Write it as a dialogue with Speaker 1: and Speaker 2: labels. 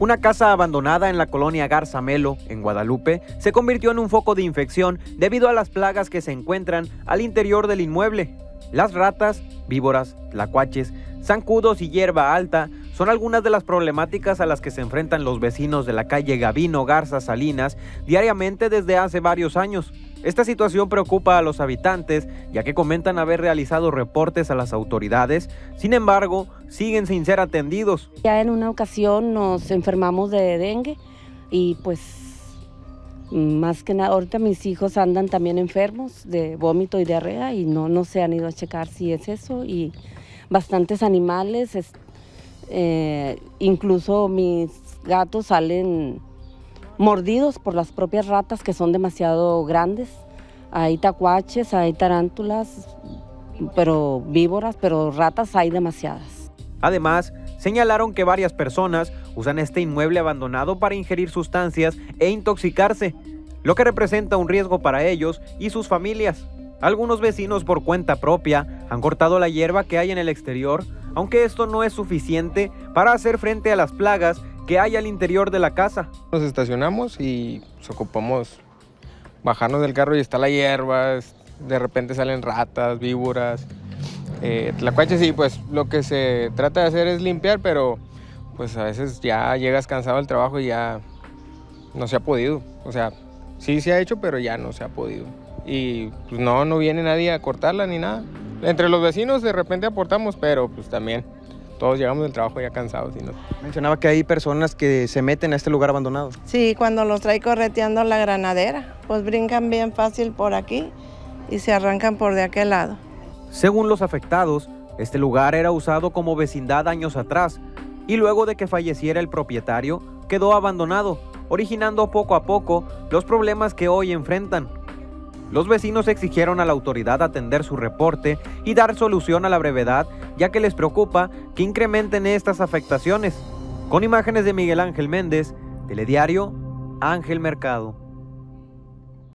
Speaker 1: Una casa abandonada en la colonia Garzamelo, en Guadalupe, se convirtió en un foco de infección debido a las plagas que se encuentran al interior del inmueble. Las ratas, víboras, tlacuaches, zancudos y hierba alta son algunas de las problemáticas a las que se enfrentan los vecinos de la calle Gavino Garza Salinas diariamente desde hace varios años. Esta situación preocupa a los habitantes, ya que comentan haber realizado reportes a las autoridades, sin embargo, siguen sin ser atendidos.
Speaker 2: Ya en una ocasión nos enfermamos de dengue y pues más que nada, ahorita mis hijos andan también enfermos de vómito y diarrea y no, no se han ido a checar si es eso y bastantes animales, eh, incluso mis gatos salen mordidos por las propias ratas que son demasiado grandes. Hay tacuaches, hay tarántulas, pero víboras, pero ratas hay demasiadas.
Speaker 1: Además, señalaron que varias personas usan este inmueble abandonado para ingerir sustancias e intoxicarse, lo que representa un riesgo para ellos y sus familias. Algunos vecinos por cuenta propia han cortado la hierba que hay en el exterior, aunque esto no es suficiente para hacer frente a las plagas que hay al interior de la casa.
Speaker 3: Nos estacionamos y nos ocupamos bajarnos del carro y está la hierba, de repente salen ratas, víboras, eh, tlacuaches y pues lo que se trata de hacer es limpiar, pero pues a veces ya llegas cansado del trabajo y ya no se ha podido. O sea, sí se ha hecho, pero ya no se ha podido. Y pues no, no viene nadie a cortarla ni nada. Entre los vecinos de repente aportamos, pero pues también todos llegamos del trabajo ya cansados. Y no.
Speaker 1: Mencionaba que hay personas que se meten a este lugar abandonado.
Speaker 4: Sí, cuando los trae correteando la granadera, pues brincan bien fácil por aquí y se arrancan por de aquel lado.
Speaker 1: Según los afectados, este lugar era usado como vecindad años atrás y luego de que falleciera el propietario quedó abandonado, originando poco a poco los problemas que hoy enfrentan. Los vecinos exigieron a la autoridad atender su reporte y dar solución a la brevedad, ya que les preocupa que incrementen estas afectaciones. Con imágenes de Miguel Ángel Méndez, Telediario, Ángel Mercado.